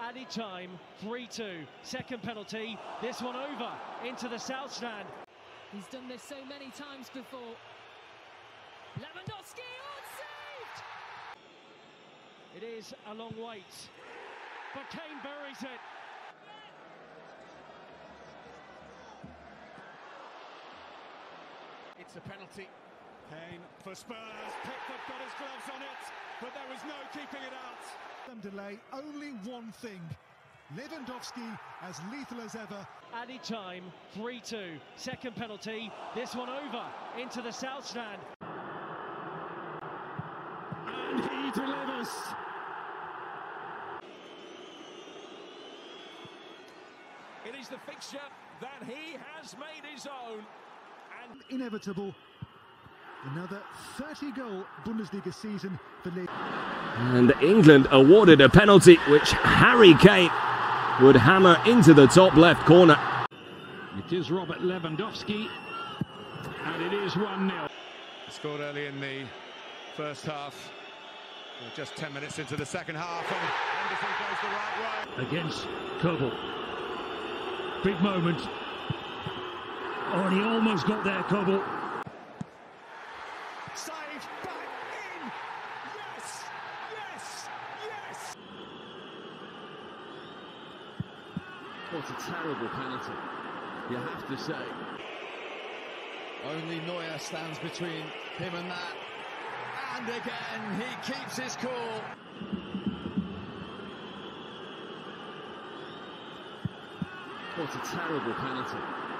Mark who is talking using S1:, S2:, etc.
S1: Added time, 3-2. Second penalty, this one over into the south stand.
S2: He's done this so many times before. Lewandowski, oh, it's saved!
S1: It is a long wait, but Kane buries it.
S3: It's a penalty. Kane for Spurs. Pickford got his gloves on it, but there was no keeping it out.
S4: Some delay, only one thing. Lewandowski as lethal as ever.
S1: Added time, 3-2. Second penalty, this one over into the south stand.
S3: And he delivers. It is the fixture that he has made his own. And
S4: Inevitable. Another 30 goal Bundesliga season for Leeds.
S5: And England awarded a penalty which Harry Kane would hammer into the top left corner.
S3: it is Robert Lewandowski. And it is 1 0.
S6: Scored early in the first half. We're just 10 minutes into the second half, and Henderson goes the right way.
S7: against Kobel. Big moment. Oh, and he almost got there, Kobel.
S8: What a terrible penalty, you have to say. Only Neuer stands between him and that. And again, he keeps his cool. What a terrible penalty.